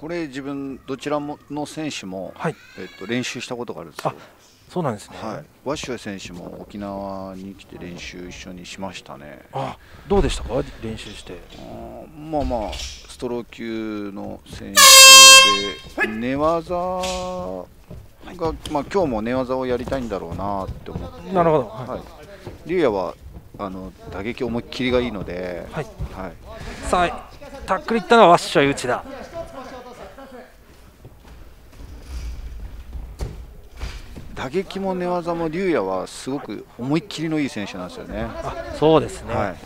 これ自分どちらもの選手も、はい。えっと、練習したことがあるんですよ。そうなんですね、はい、ワッショイ選手も沖縄に来て練習一緒にしましたね。あどうでしたか？練習して。あーまあまあストロー級の選手で寝技が、まあ、今日も寝技をやりたいんだろうなって思って。なるほど。は、はい。リュウヤはあの打撃思いっきりがいいので、はい。はい、さあタックルいったのはワッショイ内田打撃も寝技もリュウヤはすごく思いっきりのいい選手なんですよね。あそうですね、はい、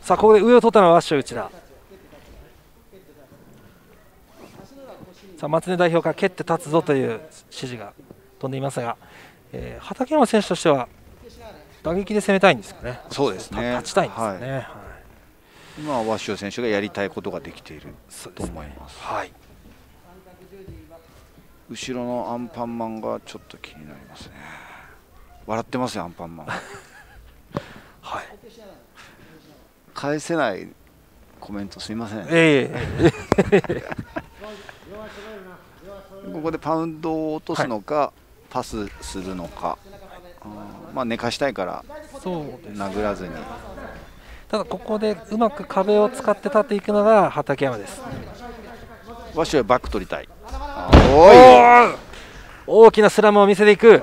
さあここで上を取ったのはワッショイ内田さあ松根代表から蹴って立つぞという指示が飛んでいますが、えー畠山選手としては打撃で攻めたいんですかね。そうですね。た立ちたいんですよね、はい。今はワッショイ選手がやりたいことができていると思います。はい後ろのアンパンマンがちょっと気になりますね。笑ってますよアンパンマン。はい。返せないコメントすみませんええ。ここでパウンドを落とすのか、パスするのか、うんまあ寝かしたいから殴らずに。ただここでうまく壁を使って立っていくのが畠山です。ワッシュはバック取りたい大きなスラムを見せていく。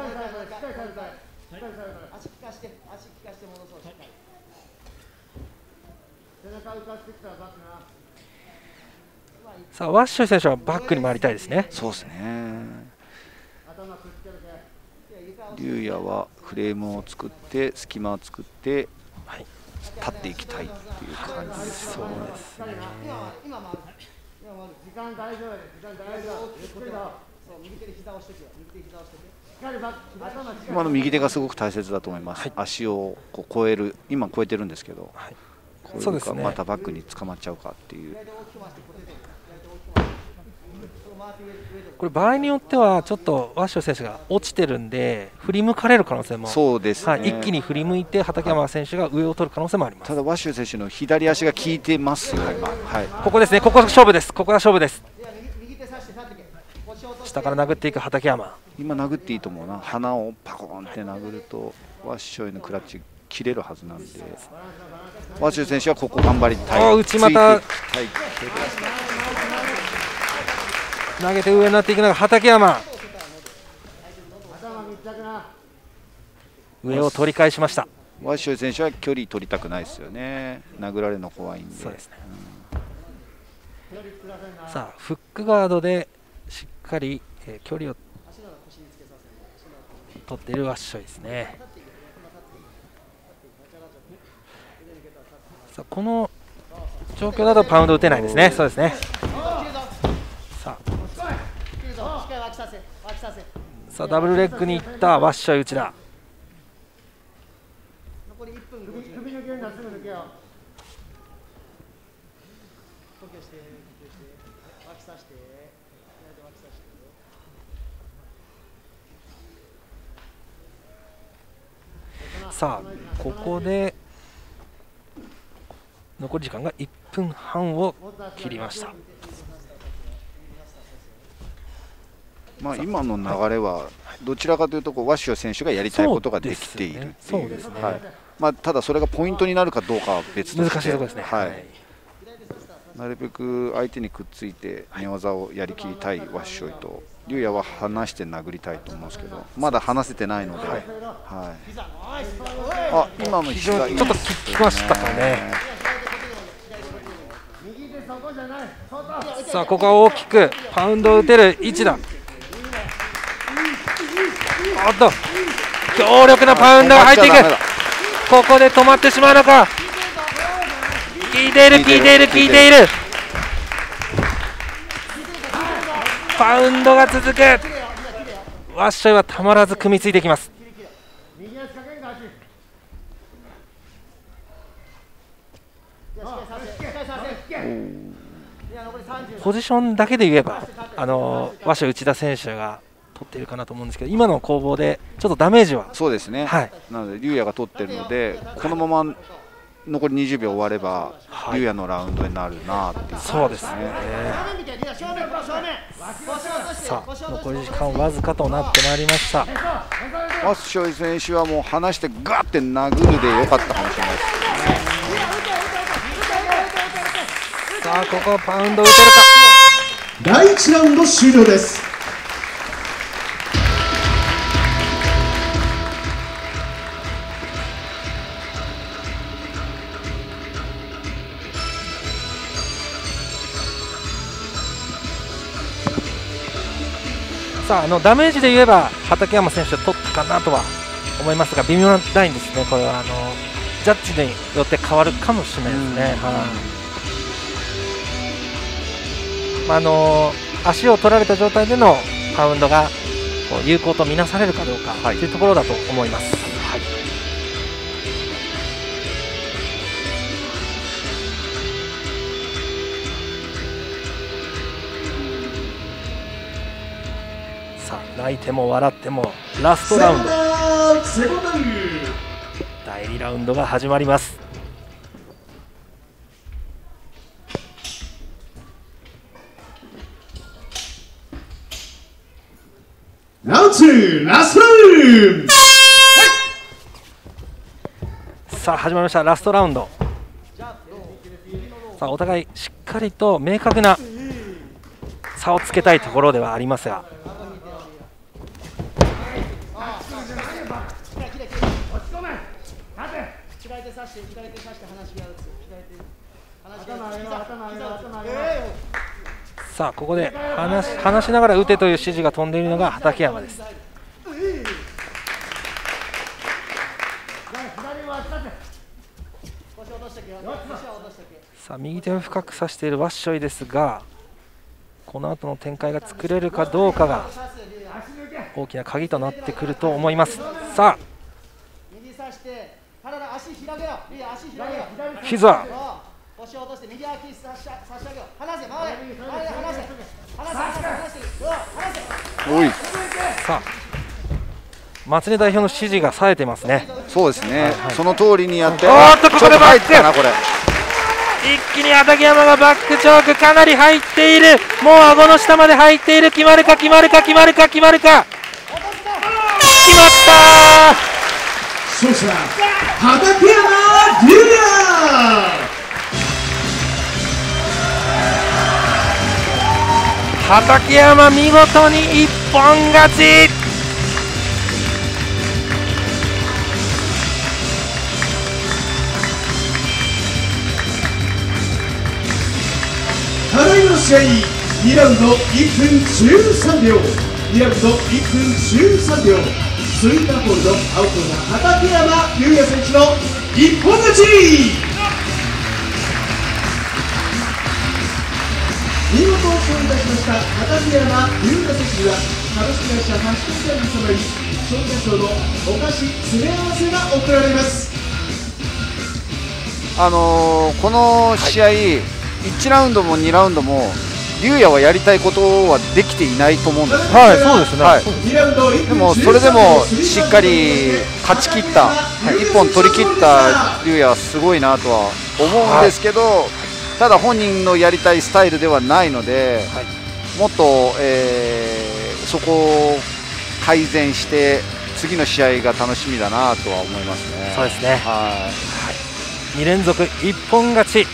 さあワッショイ選手はバックに回りたいですね。そうですね。竜也はフレームを作って隙間を作ってはい。立っていきたいっていう感じですそうですね時間大丈夫です。時間大丈夫。ゆっくりと右手で膝をしてくよ右手膝をしてしっかりバ頭しっかり今の右手がすごく大切だと思います、はい足をこう超える今超えてるんですけど、はいこういうかねまたバックに捕まっちゃうかっていうこれ場合によってはちょっとワッショイ選手が落ちてるんで振り向かれる可能性もそうですね、はい、一気に振り向いて畠山選手が上を取る可能性もあります。ただワッシュ選手の左足が効いてますよ今。はい。ここですね。ここが勝負です。ここが勝負です。下から殴っていく畠山。今殴っていいと思うな。鼻をパコーンって殴るとワッショイのクラッチ切れるはずなんで。ワッシュ選手はここ頑張りたい。あ内股ついていきたいけど投げて上になっていくのが畠山。上を取り返しました。ワッシュ選手は距離取りたくないですよね。殴られるの怖いんで。そうですね。さあフックガードでしっかり、えー距離を取っているワッショイですね。さあこの状況だとパウンド打てないですね。そうですねさあ切るぞしっかり脇させ脇させさあダブルレッグに行ったわっしょい内田さあここで残り時間が1分半を切りました。まあ、今の流れはどちらかというとこうシュ選手がやりたいことができているっていう。まあ、ただそれがポイントになるかどうかは別難しいところですね。はい、なるべく相手にくっついて寝技をやりきりたいワッショイと竜也は離して殴りたいと思うんですけどまだ離せてないので、はい。あ今の膝がいいちょっと効きましたかね。さあここは大きくパウンドを打てる位置だおっと。強力なパウンドが入っていく。ここで止まってしまうのか。効いている効いている効いている。パウンドが続く。ワッショイはたまらず組みついていきます。ポジションだけで言えばあのワッショイ内田選手が取っているかなと思うんですけど今の攻防でちょっとダメージは？そうですね、はい。なので竜也が取ってるのでこのまま残り20秒終われば、はい。竜也のラウンドになるなっていうそうですね。さあ残り時間わずかとなってまいりました。ワッショイ選手はもう離してガーって殴るでよかったかもしれないです。さあここはパウンド打てるか第1ラウンド終了ですさああのダメージで言えば畠山選手は取ったかなとは思いますが微妙なラインですね、これはあのジャッジによって変わるかもしれないですね。はいまあ、あの足を取られた状態でのパウンドが有効とみなされるかどうかというところだと思います。はいさあ泣いても笑ってもラストラウンド。第2ラウンドが始まります。ラウンド2ラストラウンド。さあ始まりました。ラストラウンド。さあお互いしっかりと明確な差をつけたいところではありますが左手刺して左手刺して話し合う左手話し合う頭上げろ頭上げろ頭上げろ。さあここで話し話しながら打てという指示が飛んでいるのが畠山です。さあ右手を深く指しているワッショイですがこの後の展開が作れるかどうかが。足抜け大きな鍵となってくると思います。さあ。右差し差し上げよ離せ回れ回れ離せ離せ離せ離せうわ離せおい。さあ。松根代表の指示が冴えてますね。そうですね、その通りにやって。おーっとここでバック。たなこれ。一気に畠山がバックチョークかなり入っている。もう顎の下まで入っている。決まるか決まるか決まるか決まるか決まった勝者畠山龍也。畠山見事に一本勝ち。ただいまの試合2ラウンド1分13秒。2ラウンド1分13秒スイーパーホールドアウトな畠山龍也選手の一本勝ち。見事勝利いたしました畠山龍也選手には株式会社ファッションサービス様に勝利賞のお菓子詰め合わせが贈られます。あのーこの試合、はい1ラウンドも2ラウンドも竜也はやりたいことはできていないと思うんですよ。はいそうですね。はい。2ラウンド1分でもそれでもしっかり勝ち切った、1本取り切った竜也はすごいなとは思うんですけど、ただ本人のやりたいスタイルではないので、もっと、えーそこを改善して次の試合が楽しみだなとは思いますね。そうですね。はい。2連続一本勝ち。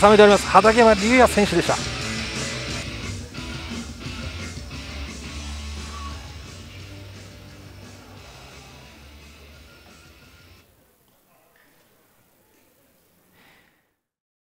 収めております。畠山龍也選手でした